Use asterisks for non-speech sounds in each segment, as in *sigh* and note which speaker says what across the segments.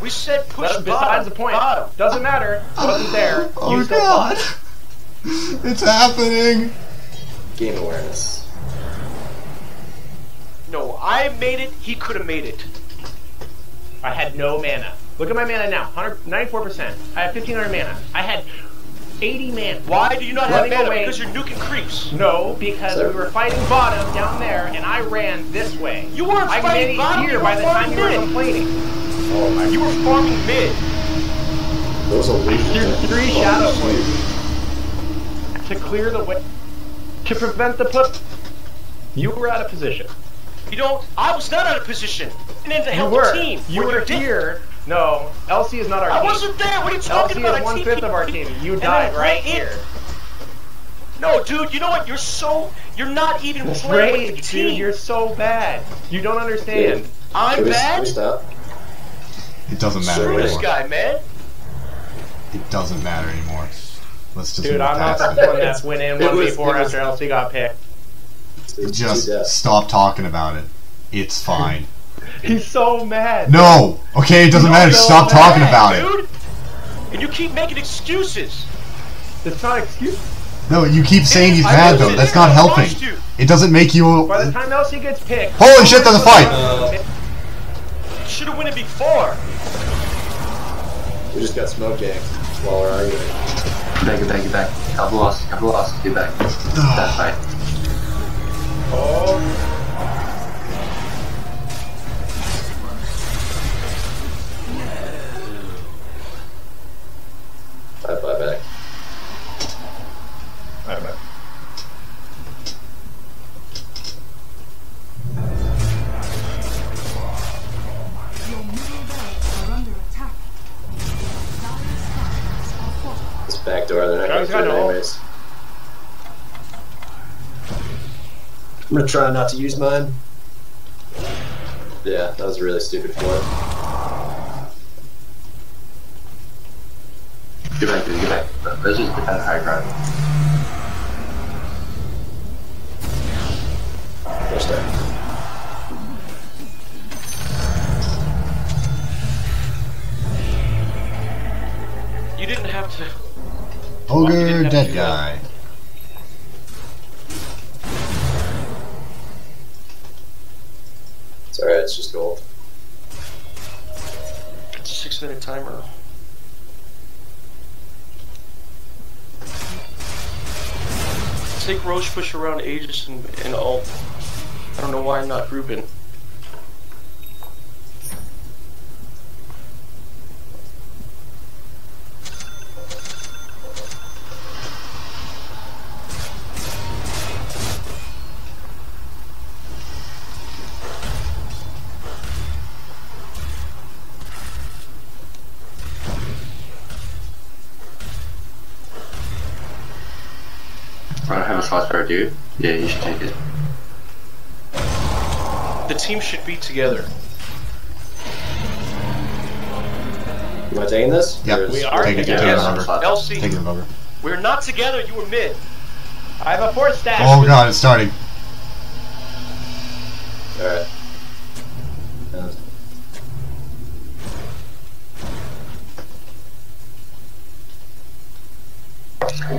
Speaker 1: We said push
Speaker 2: That's
Speaker 1: bottom.
Speaker 2: besides the point.
Speaker 1: Bottom.
Speaker 2: Doesn't matter. Wasn't oh there.
Speaker 3: Oh
Speaker 2: you
Speaker 3: god! It's happening!
Speaker 4: Game awareness.
Speaker 1: No, I made it. He could have made it.
Speaker 2: I had no mana. Look at my mana now. 194%. I have 1500 mana. I had 80 mana.
Speaker 1: Why do you not have
Speaker 2: Running
Speaker 1: mana?
Speaker 2: away.
Speaker 1: Because you're nuking creeps.
Speaker 2: No, because
Speaker 4: Sir.
Speaker 2: we were fighting bottom down there, and I ran this way.
Speaker 1: You weren't
Speaker 2: I
Speaker 1: fighting
Speaker 2: made it
Speaker 1: bottom,
Speaker 2: here by the time
Speaker 1: farming
Speaker 2: you were complaining.
Speaker 4: Oh my
Speaker 1: You were farming mid.
Speaker 4: Those are legions.
Speaker 2: There's
Speaker 4: of
Speaker 2: three
Speaker 4: fucking
Speaker 2: shadow
Speaker 4: shit.
Speaker 2: plays to clear the way, to prevent the put. You were out of position.
Speaker 1: You don't. I was not out of position. And then to
Speaker 2: You
Speaker 1: help the team.
Speaker 2: You
Speaker 1: when
Speaker 2: were
Speaker 1: did-
Speaker 2: here. No, LC is not our
Speaker 1: I
Speaker 2: team.
Speaker 1: wasn't there. What are you talking
Speaker 2: LC
Speaker 1: about?
Speaker 2: is
Speaker 1: I
Speaker 2: one fifth of our team. You
Speaker 1: And
Speaker 2: died right
Speaker 1: Ray-
Speaker 2: here.
Speaker 1: No, dude. You know what? You're so. You're not even playing with the team.
Speaker 2: dude, you're so bad. You don't understand.
Speaker 1: I'm
Speaker 4: Can we, can
Speaker 1: bad.
Speaker 4: We?
Speaker 3: It doesn't matter
Speaker 1: Screw this
Speaker 3: anymore.
Speaker 1: guy, man.
Speaker 3: It doesn't matter anymore. Let's just
Speaker 2: Dude, I'm not the one that went in
Speaker 4: It was-
Speaker 2: 1v4
Speaker 4: was-
Speaker 2: after LC got picked.
Speaker 3: Just stop talking about it. It's fine. *laughs*
Speaker 2: He's so mad.
Speaker 3: No! Okay, it doesn't
Speaker 2: No,
Speaker 3: matter.
Speaker 2: no,
Speaker 3: Stop
Speaker 2: no,
Speaker 3: talking
Speaker 2: no,
Speaker 3: about it.
Speaker 1: Dude. And you keep making excuses.
Speaker 2: It's not an excuse.
Speaker 3: No, you keep saying he's
Speaker 1: I
Speaker 3: bad though. That's not helping. It doesn't make you.
Speaker 2: By the time LC gets picked.
Speaker 3: Holy shit, there's a fight!
Speaker 1: Should have won it before.
Speaker 4: We just got smoke ganked while we're arguing.
Speaker 5: Get back, *sighs* get back, get back. Couple lost, couple lost. Get back. That fight.
Speaker 2: Oh,
Speaker 4: I'm gonna try not to use mine. Yeah, that was a really stupid play.
Speaker 5: Get back, dude, get back. Let's just defend high ground.
Speaker 4: Push there.
Speaker 1: You didn't have to.
Speaker 3: Ogre, dead
Speaker 1: to,
Speaker 3: guy.
Speaker 4: Alright, it's just gold.
Speaker 1: It's a six minute timer. Take Rosh push around Aegis and, and all. I don't know why I'm not grouping.
Speaker 5: I don't have a slot for it, dude. Yeah, you should take it.
Speaker 1: The team should be together.
Speaker 4: Am I taking this?
Speaker 3: Yep.
Speaker 4: Or is-
Speaker 2: We are
Speaker 3: Take it,
Speaker 2: together.
Speaker 1: Yes.
Speaker 3: over.
Speaker 5: slot.
Speaker 1: LC,
Speaker 3: Take it over.
Speaker 1: we're not together. You were mid.
Speaker 2: I have a fourth stash.
Speaker 3: Oh god, it's starting.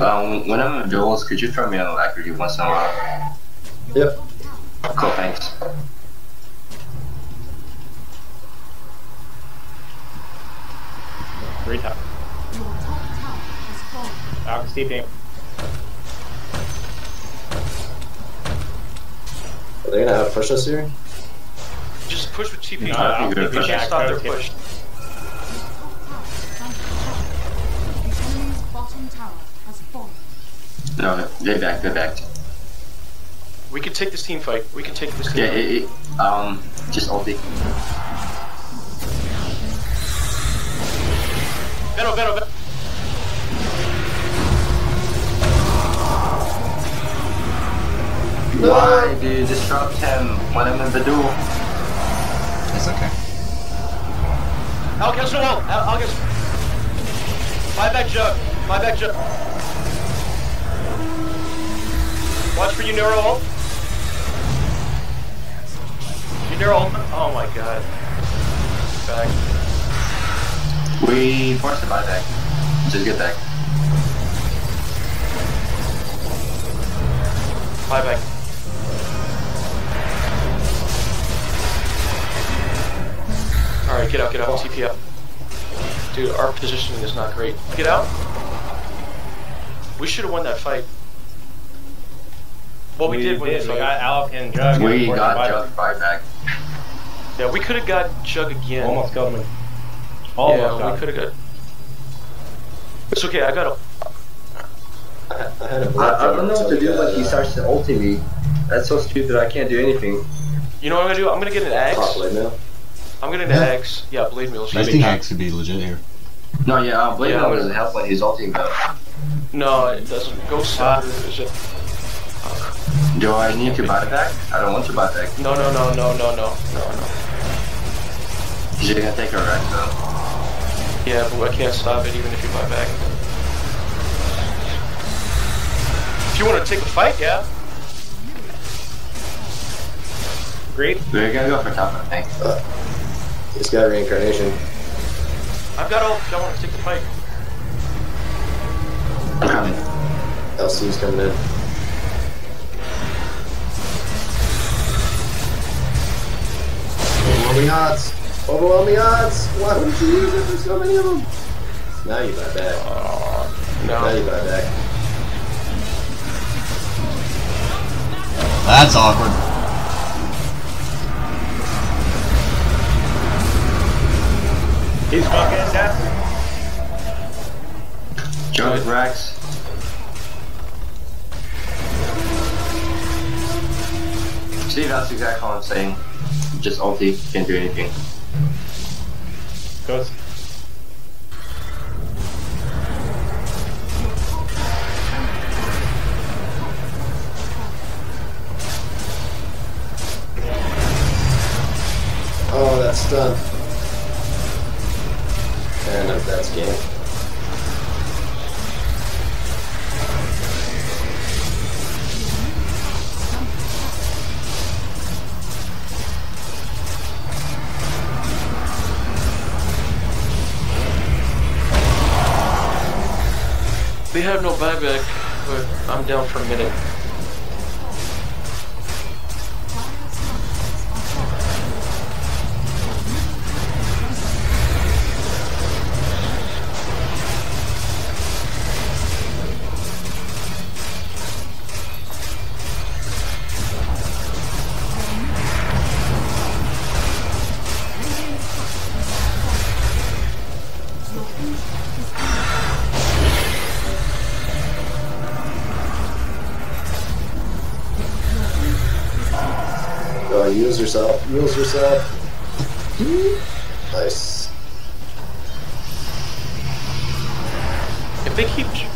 Speaker 5: Um, when I'm in duels, could you throw me on alacrity once in a while?
Speaker 4: Yep.
Speaker 5: Cool, thanks.
Speaker 2: Three times.
Speaker 6: Your top tower has fallen.
Speaker 2: Out, Steve game.
Speaker 4: Are they gonna have push us here?
Speaker 1: Just push with TP.
Speaker 2: No, I'll
Speaker 5: keep it
Speaker 1: we
Speaker 5: push.
Speaker 1: can't stop their
Speaker 2: Coach,
Speaker 1: push.
Speaker 5: No, get back, get back.
Speaker 1: We can take this team fight. We can take this team
Speaker 5: Yeah,
Speaker 1: fight.
Speaker 5: it, it, um, just ulti.
Speaker 1: Venom, Venom, Venom.
Speaker 5: Why do you disrupt him when I'm in the duel?
Speaker 3: It's okay.
Speaker 1: I'll catch the wall. I'll, I'll catch. My back jug. My back jug. For you, Neural. You Neuro ult. Oh my god. Back.
Speaker 5: We forced the buyback. Just get back.
Speaker 1: Bye back. Alright, get out, get out, TP up. Dude, our positioning is not great. Get out. We should have won that fight. Well, we, did win
Speaker 2: did.
Speaker 1: the
Speaker 2: We
Speaker 1: fight.
Speaker 2: got Alec and Jug.
Speaker 5: We
Speaker 2: and
Speaker 5: got
Speaker 2: Jug.
Speaker 5: Jug buyback.
Speaker 1: Yeah, we could have got Jug again.
Speaker 2: Almost killed him. Almost
Speaker 1: yeah,
Speaker 2: got
Speaker 1: we could have got. It's okay. I got a.
Speaker 4: I, I had a
Speaker 5: I, I don't know what to do when he
Speaker 4: uh,
Speaker 5: starts to ulti me. That's so stupid. I can't do anything.
Speaker 1: You know what I'm gonna do? I'm gonna get an axe.
Speaker 4: Top blade.
Speaker 1: I'm gonna get an
Speaker 3: Yeah.
Speaker 1: axe. Yeah, Blade Mail.
Speaker 3: I think Axe could be legit here.
Speaker 5: No, yeah, uh, Blade
Speaker 1: Yeah.
Speaker 5: Mail doesn't help when he's ulting though.
Speaker 1: No, it doesn't. Ghost
Speaker 2: Ah.
Speaker 1: Saber is it?
Speaker 5: Do I need to buy back? I don't want to buy back.
Speaker 1: No, no, no, no, no, no, no, no.
Speaker 5: You're gonna take a wreck though.
Speaker 1: Yeah, but I can't stop it even if you buy back. If you want to take a fight, yeah.
Speaker 2: Great.
Speaker 5: We're gonna go for top, I think.
Speaker 4: He's uh, got reincarnation.
Speaker 1: I've got all. I want to take the fight.
Speaker 5: I'm coming.
Speaker 4: LC's coming in. Overwhelming odds. Overwhelming odds. Why would you use it? There's so many of them. Now you buy back.
Speaker 1: Uh,
Speaker 4: Now you buy back.
Speaker 3: That's awkward.
Speaker 2: He's fucking dead.
Speaker 5: Jug Rex. See, that's exactly what I'm saying. Just ulti, can't do anything.
Speaker 2: Ghost.
Speaker 4: Oh, that's done.
Speaker 1: Have no buyback, but I'm down for a minute.
Speaker 4: Use yourself. Use yourself. Nice.
Speaker 1: If they keep.